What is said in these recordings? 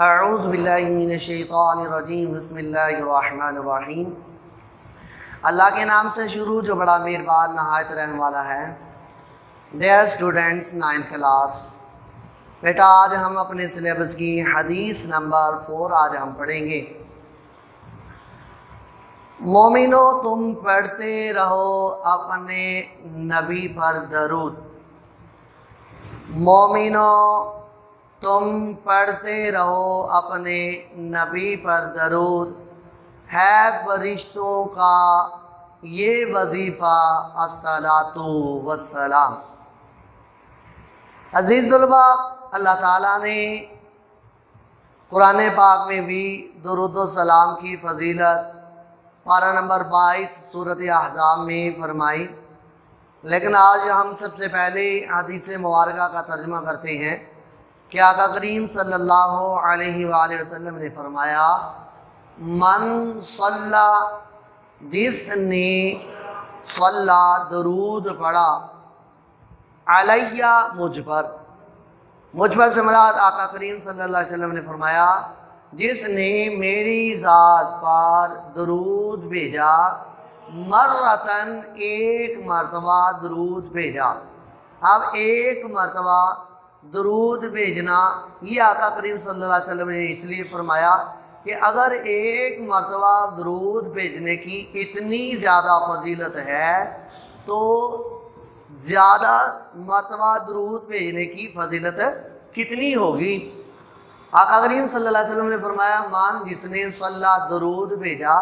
اعوذ باللہ من الشیطان الرجیم، بسم اللہ الرحمن الرحیم۔ اللہ کے نام سے شروع جو بڑا مہربان نہایت رحم والا ہے۔ ڈیئر اسٹوڈنٹس نائنتھ کلاس بیٹا، آج ہم اپنے سلیبس کی حدیث نمبر فور آج ہم پڑھیں گے۔ مومنو، تم پڑھتے رہو اپنے نبی پر درود۔ مومنو تم پڑھتے رہو اپنے نبی پر درود۔ ہے فرشتوں کا یہ وظیفہ الصلاۃ والسلام۔ عزیز طلبہ اللہ تعالیٰ نے قرآن پاک میں بھی درود و سلام کی فضیلت پارہ نمبر بائیس صورت احزاب میں فرمائی۔ لیکن آج ہم سب سے پہلے حدیث مبارکہ کا ترجمہ کرتے ہیں۔ کہ آقا کریم صلی اللہ علیہ وآلہ وسلم نے فرمایا، من صلی جس نے صلی درود پڑھا، علیہ، مجھ پر. مجھ پر سے مراد آقا کریم صلی اللہ علیہ وسلم نے فرمایا، جس نے میری ذات پر درود بھیجا مرتن ایک مرتبہ درود بھیجا۔ اب ایک مرتبہ درود بھیجنا، یہ آقا کریم صلی اللہ علیہ وسلم نے اس لیے فرمایا کہ اگر ایک مرتبہ درود بھیجنے کی اتنی زیادہ فضیلت ہے، تو زیادہ مرتبہ درود بھیجنے کی فضیلت کتنی ہوگی؟ آقا کریم صلی اللہ علیہ وسلم نے فرمایا، مان جس نے صلی درود بھیجا،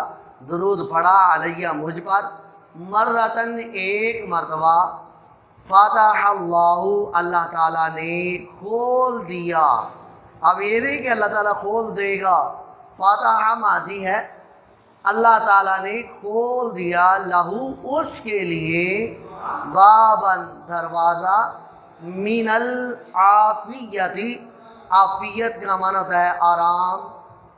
درود پڑھا علیہ مجھ پر مرتن ایک مرتبہ فاتح اللہ اللہ تعالیٰ نے کھول دیا۔ اب یہ نہیں کہ اللہ تعالیٰ کھول دے گا۔ فاتح ماضی ہے۔ اللہ تعالیٰ نے کھول دیا لہو اس کے لیے۔ بابن دروازہ من العافیتی عافیت کا معنی ہوتا ہے آرام،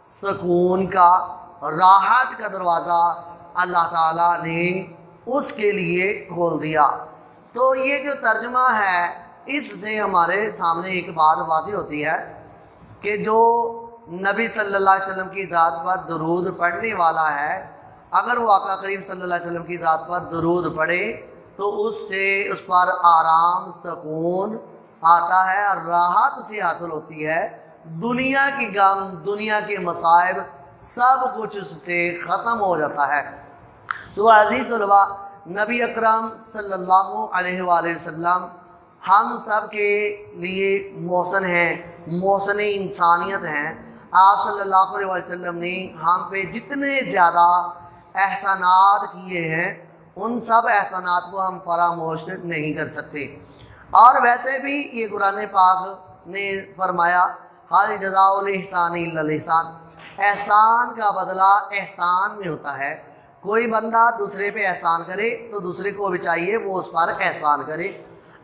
سکون کا، راحت کا دروازہ۔ اللہ تعالیٰ نے اس کے لیے کھول دیا۔ تو یہ جو ترجمہ ہے، اس سے ہمارے سامنے ایک بات واضح ہوتی ہے کہ جو نبی صلی اللہ علیہ وسلم کی ذات پر درود پڑھنے والا ہے، اگر وہ آقا کریم صلی اللہ علیہ وسلم کی ذات پر درود پڑھے، تو اس سے اس پر آرام، سکون آتا ہے اور راحت اسے حاصل ہوتی ہے۔ دنیا کی غم، دنیا کے مصائب، سب کچھ اس سے ختم ہو جاتا ہے۔ تو عزیز طلباء نبی اکرم صلی اللہ علیہ وآلہ وسلم ہم سب کے لیے محسن ہیں، محسن انسانیت ہیں۔ آپ صلی اللہ علیہ وسلم نے ہم پہ جتنے زیادہ احسانات کیے ہیں، ان سب احسانات کو ہم فراموش نہیں کر سکتے۔ اور ویسے بھی یہ قرآن پاک نے فرمایا، حال جزاء الحسان الحسان۔ احسان کا بدلہ احسان میں ہوتا ہے۔ کوئی بندہ دوسرے پہ احسان کرے تو دوسرے کو بھی چاہیے وہ اس پر احسان کرے۔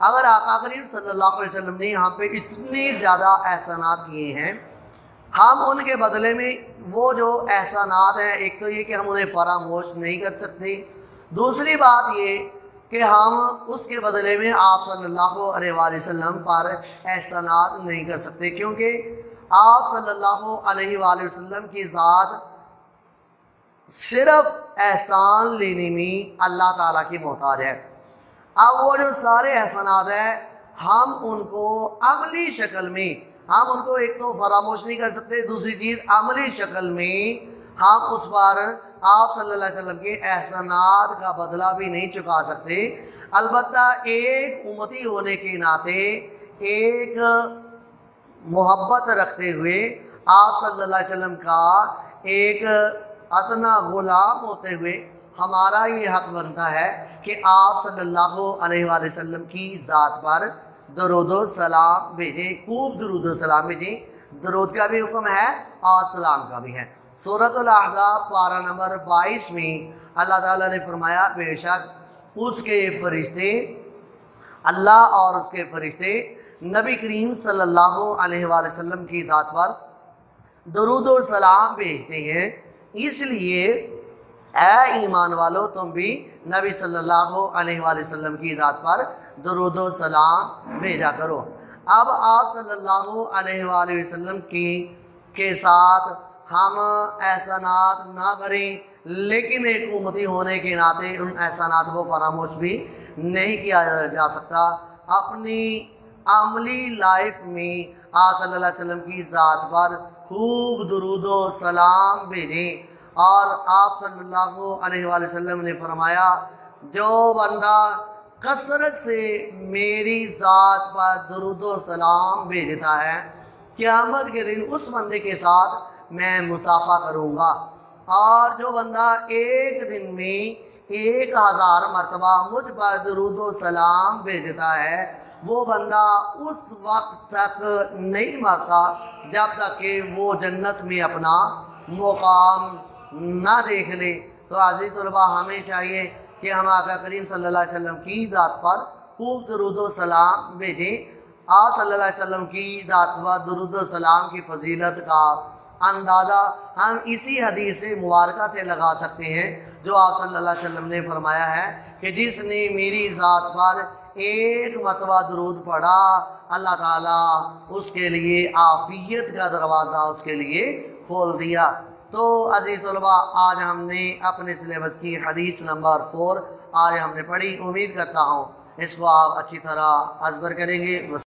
اگر آقا کریم صلی اللہ علیہ وسلم نے یہاں پہ اتنے زیادہ احسانات کیے ہیں، ہم ان کے بدلے میں وہ جو احسانات ہیں، ایک تو یہ کہ ہم انہیں فراموش نہیں کر سکتے۔ دوسری بات یہ کہ ہم اس کے بدلے میں آپ صلی اللہ علیہ وآلہ وسلم پر احسانات نہیں کر سکتے، کیونکہ آپ صلی اللہ علیہ وآلہ وسلم کی ذات صرف احسان لینے میں اللہ تعالیٰ کی محتاج ہے اب وہ جو سارے احسانات ہیں، ہم ان کو عملی شکل میں، ہم ان کو ایک تو فراموش نہیں کر سکتے، دوسری چیز عملی شکل میں ہم اس پر آپ صلی اللہ علیہ وسلم کے احسانات کا بدلہ بھی نہیں چکا سکتے۔ البتہ ایک امتی ہونے کے ناطے ایک محبت رکھتے ہوئے آپ صلی اللہ علیہ وسلم کا ایک اتنا غلام ہوتے ہوئے ہمارا یہ حق بنتا ہے کہ آپ صلی اللہ علیہ وآلہ وسلم کی ذات پر درود و سلام بھیجیں، خوب درود و سلام بھیجیں۔ درود کا بھی حکم ہے اور سلام کا بھی ہے۔ صورت الاحزاب پارہ نمبر بائیس میں اللہ تعالیٰ نے فرمایا، بے شک اس کے فرشتے، اللہ اور اس کے فرشتے نبی کریم صلی اللہ علیہ وآلہ وسلم کی ذات پر درود و سلام بھیجتے ہیں۔ اس لیے اے ایمان والو، تم بھی نبی صلی اللہ علیہ وآلہ وسلم کی ذات پر درود و سلام بھیجا کرو۔ اب آپ صلی اللہ علیہ وآلہ وسلم کی، کے ساتھ ہم احسانات نہ کریں، لیکن ایک امتی ہونے کے ناطے ان احسانات کو فراموش بھی نہیں کیا جا سکتا۔ اپنی عملی لائف میں آپ صلی اللہ علیہ وسلم کی ذات پر خوب درود و سلام بھیجیں۔ اور آپ صلی اللہ علیہ وآلہ وسلم نے فرمایا، جو بندہ کثرت سے میری ذات پر درود و سلام بھیجتا ہے، قیامت کے دن اس بندے کے ساتھ میں مسافہ کروں گا۔ اور جو بندہ ایک دن میں ایک ہزار مرتبہ مجھ پر درود و سلام بھیجتا ہے، وہ بندہ اس وقت تک نہیں مرتا جب تک کہ وہ جنت میں اپنا مقام نہ دیکھ لے، تو عزیز طلبہ ہمیں چاہیے کہ ہم آقا کریم صلی اللہ علیہ وسلم کی ذات پر خوب درود و سلام بھیجیں۔ آپ صلی اللہ علیہ وسلم کی ذات پر درود و سلام کی فضیلت کا اندازہ ہم اسی حدیث مبارکہ سے لگا سکتے ہیں جو آپ صلی اللہ علیہ وسلم نے فرمایا ہے کہ جس نے میری ذات پر ایک مرتبہ درود پڑھا، اللہ تعالیٰ اس کے لیے آفیت کا دروازہ اس کے لیے کھول دیا۔ تو عزیز طلبہ آج ہم نے اپنے سلیبس کی حدیث نمبر فور آج ہم نے پڑھی۔ امید کرتا ہوں اس کو آپ اچھی طرح ازبر کریں گے۔